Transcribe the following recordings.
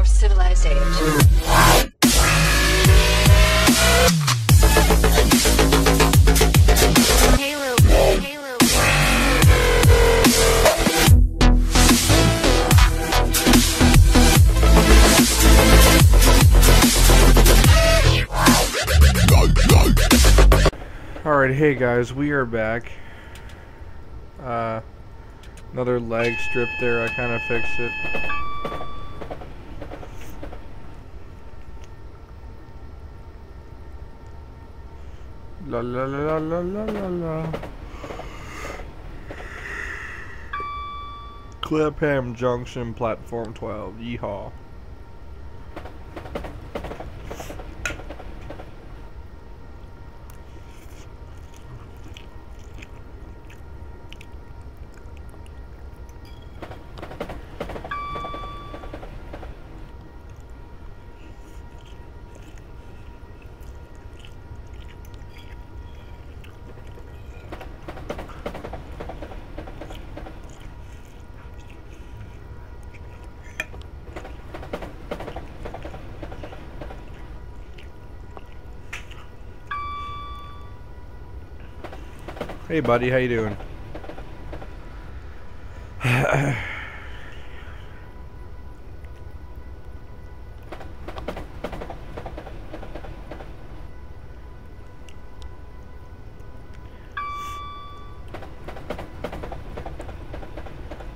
more civilized age. Alright, hey guys, we are back. Uh, another leg strip there, I kind of fixed it. La la la la la la la la. Clapham Junction, Platform 12, yeehaw. Hey buddy, how you doing?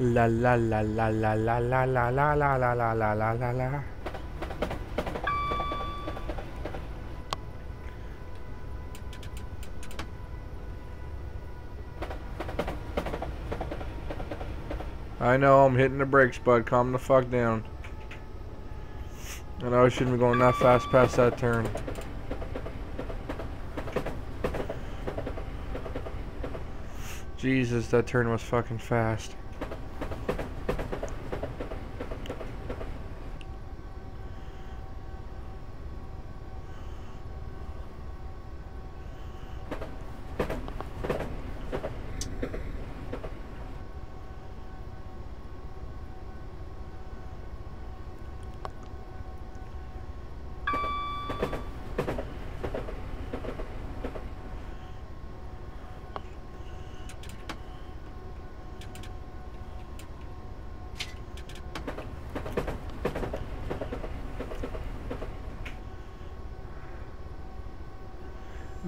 La la la la la la la la la la la la la la I know I'm hitting the brakes, bud. Calm the fuck down. I know I shouldn't be going that fast past that turn. Jesus, that turn was fucking fast.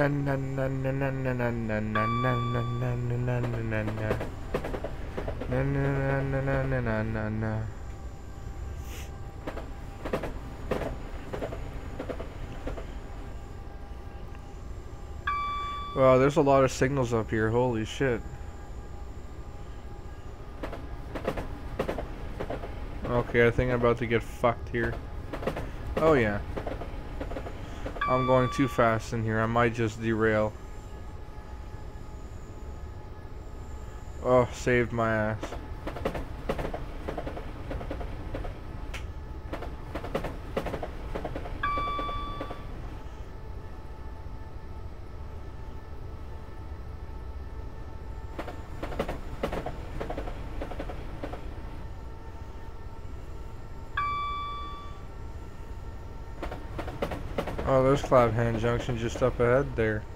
Na na na na na na na na na na na na na na na na na Na na na na na na na Wow, there's a lot of signals up here. Holy shit. Okay, I think I'm about to get fucked here. Oh yeah. I'm going too fast in here. I might just derail. Oh, saved my ass. Oh, there's Clapham Junction just up ahead there.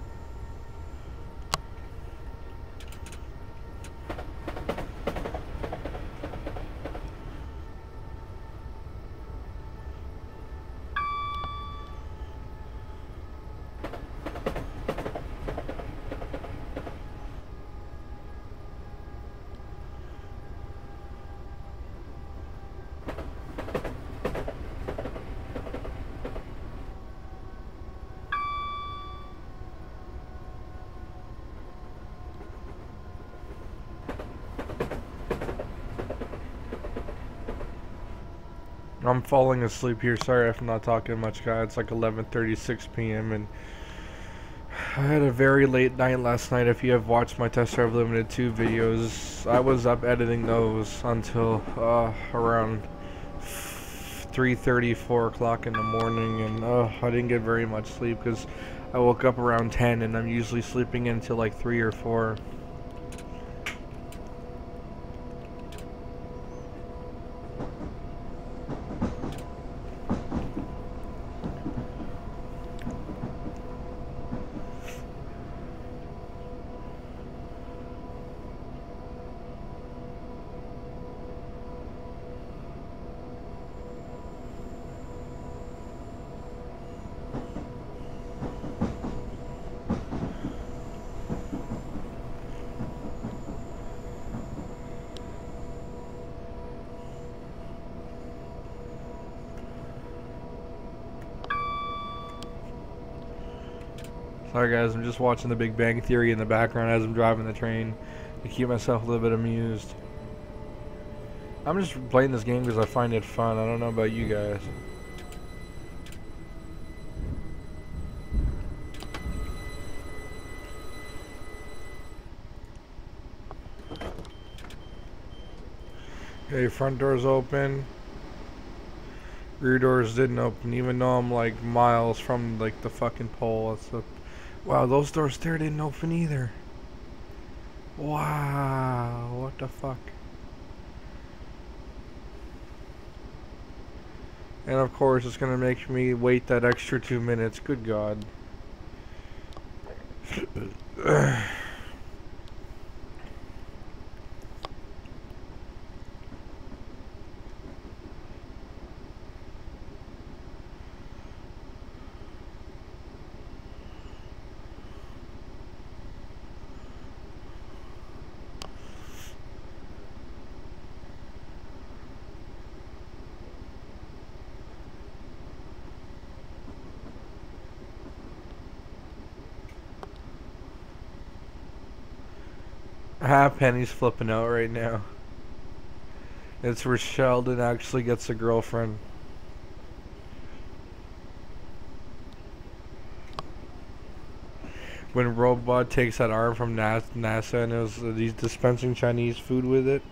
I'm falling asleep here. Sorry if I'm not talking much, guys. It's like 11:36 p.m. and I had a very late night last night. If you have watched my Test Drive Unlimited 2 videos, I was up editing those until uh, around 3:30, 4 o'clock in the morning, and uh, I didn't get very much sleep because I woke up around 10, and I'm usually sleeping until like 3 or 4. Sorry guys, I'm just watching The Big Bang Theory in the background as I'm driving the train to keep myself a little bit amused. I'm just playing this game because I find it fun. I don't know about you guys. Okay, front door's open. Rear doors didn't open, even though I'm like miles from like the fucking pole. A, wow, those doors there didn't open either. Wow, what the fuck? And of course, it's gonna make me wait that extra two minutes. Good God. Ah, Penny's flipping out right now. It's where Sheldon actually gets a girlfriend. When Robot takes that arm from NASA and was, uh, he's dispensing Chinese food with it.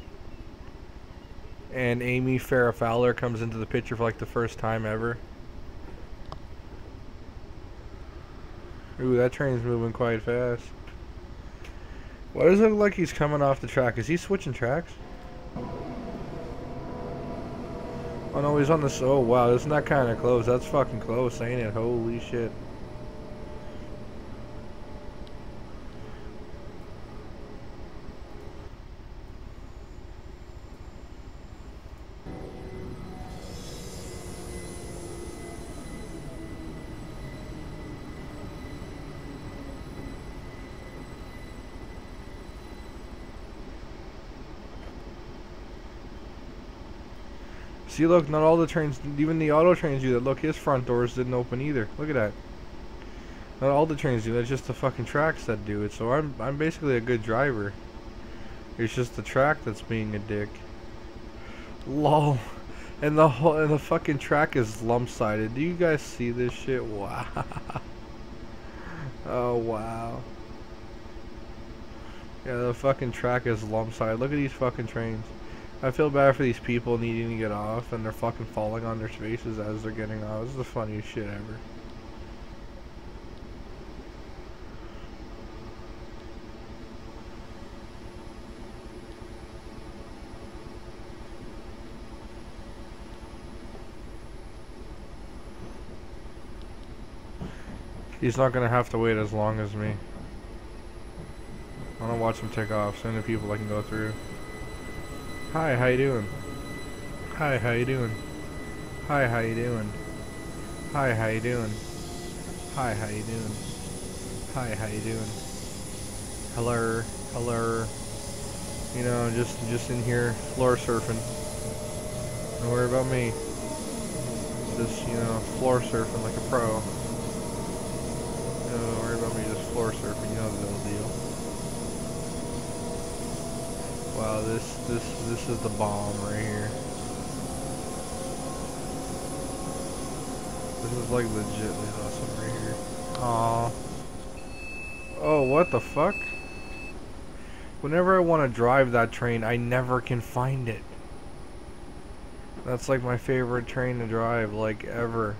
And Amy Farrah Fowler comes into the picture for like the first time ever. Ooh, that train's moving quite fast. Why does it look like he's coming off the track? Is he switching tracks? Oh no, he's on this. Oh wow, isn't that kind of close? That's fucking close, ain't it? Holy shit. See, look, not all the trains, even the auto trains do that. Look, his front doors didn't open either. Look at that. Not all the trains do that. It's just the fucking tracks that do it. So I'm, I'm basically a good driver. It's just the track that's being a dick. Lol. And the whole, and the fucking track is lump-sided. Do you guys see this shit? Wow. oh wow. Yeah, the fucking track is lump-sided. Look at these fucking trains. I feel bad for these people needing to get off and they're fucking falling on their faces as they're getting off. This is the funniest shit ever. He's not gonna have to wait as long as me. I wanna watch him take off so many people I can go through. Hi, how you doing? Hi, how you doing? Hi, how you doing? Hi, how you doing? Hi, how you doing? Hi, how you doing? Hello, hello. You know, just just in here floor surfing. Don't worry about me. Just you know, floor surfing like a pro. Don't worry about me, just floor surfing. You know the deal. Wow, this this this is the bomb right here. This is like legitly awesome right here. Aw. Oh, what the fuck? Whenever I want to drive that train, I never can find it. That's like my favorite train to drive, like ever.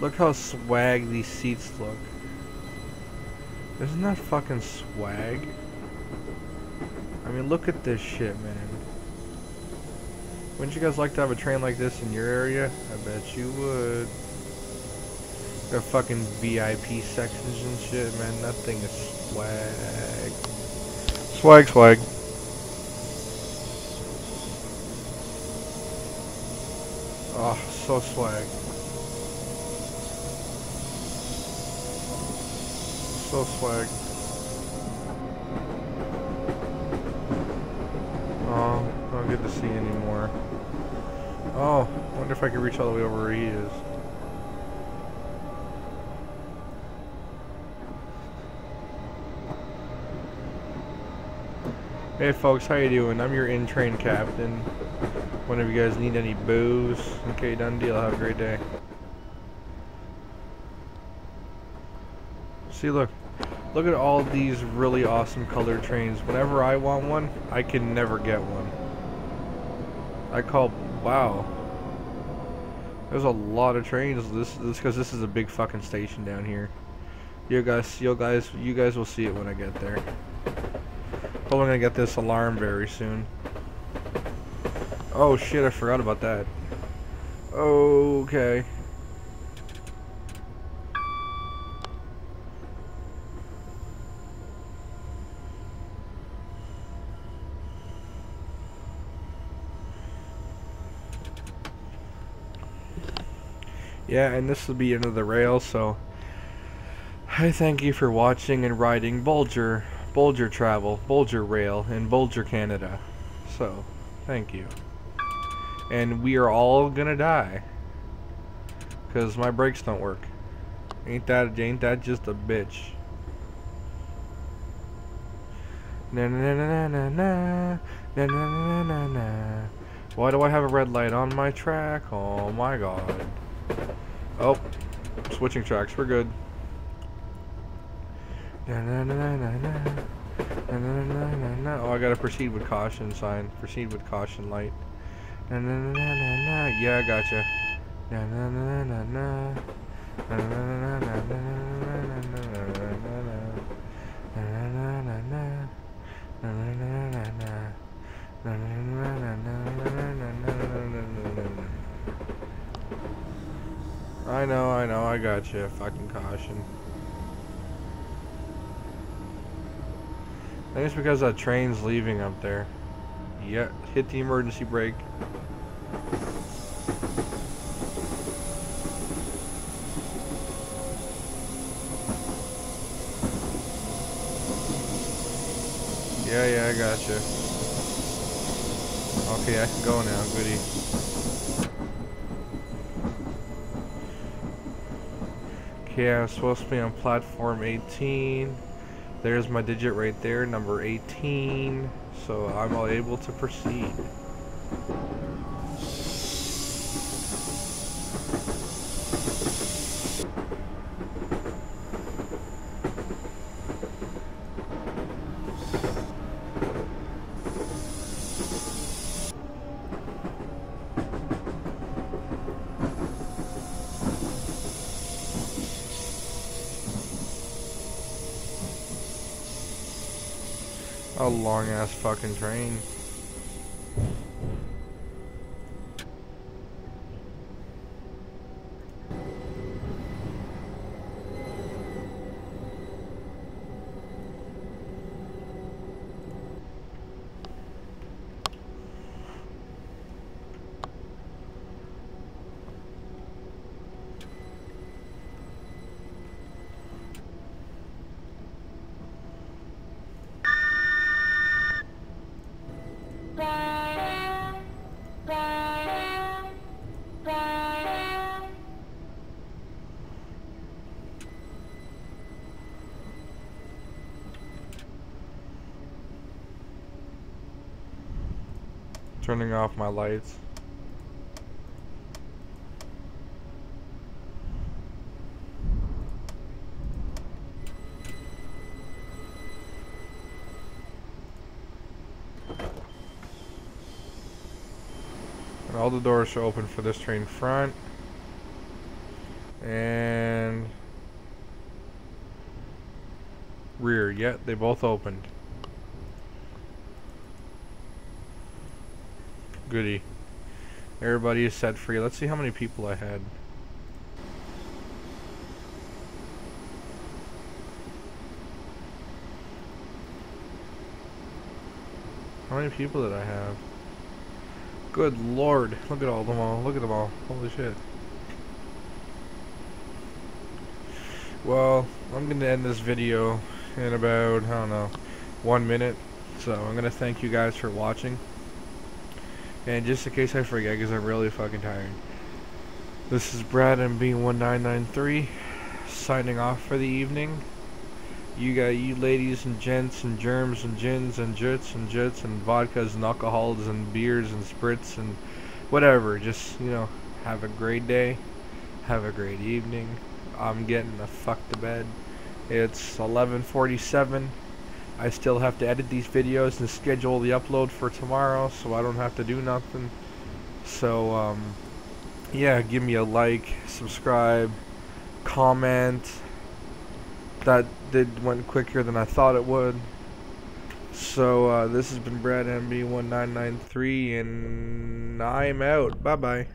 Look how swag these seats look. Isn't that fucking swag? I mean, look at this shit, man. Wouldn't you guys like to have a train like this in your area? I bet you would. Got fucking VIP sections and shit, man. That thing is swag. Swag, swag. Oh, so swag. So swag. Oh, don't good to see anymore. Oh, wonder if I can reach all the way over where he is. Hey folks, how you doing? I'm your in-train captain. One of you guys need any booze? Okay, done deal. Have a great day. See, look. Look at all these really awesome colored trains. Whenever I want one, I can never get one. I call, wow. There's a lot of trains. This, this, because this is a big fucking station down here. You guys, you guys, you guys will see it when I get there. Probably gonna get this alarm very soon. Oh shit, I forgot about that. Okay. Yeah, and this will be of the rail, so I thank you for watching and riding Bulger, Bulger Travel, Bulger Rail in Bulger, Canada. So, thank you. And we are all gonna die. Cause my brakes don't work. Ain't that ain't that just a bitch? Na na na na na na na na na na. Why do I have a red light on my track? Oh my god. Oh, switching tracks. We're good. Oh, I gotta proceed with caution sign. Proceed with caution light. Na na na na na na. Yeah, I gotcha. Na na na na. Na na na na na na na na na na na. Know, I know, I got you. Fucking caution. I think it's because that train's leaving up there. Yeah, hit the emergency brake. Yeah, yeah, I got you. Okay, I can go now, goody. Okay, I'm supposed to be on platform 18. There's my digit right there, number 18. So I'm all able to proceed. A long ass fucking train. Turning off my lights. And all the doors are open for this train front. And rear. Yet they both opened. Goody. Everybody is set free. Let's see how many people I had. How many people did I have? Good lord. Look at all them all. Look at them all. Holy shit. Well, I'm gonna end this video in about, I don't know, one minute. So I'm gonna thank you guys for watching. And just in case I forget, because I'm really fucking tired. This is Brad MB1993 signing off for the evening. You got you ladies and gents and germs and gins and jits and jits and vodkas and alcohols and beers and spritz and whatever. Just, you know, have a great day. Have a great evening. I'm getting the fuck to bed. It's 11:47. I still have to edit these videos and schedule the upload for tomorrow, so I don't have to do nothing. So um, yeah, give me a like, subscribe, comment. That did went quicker than I thought it would. So uh, this has been Brad MB1993, and I'm out. Bye bye.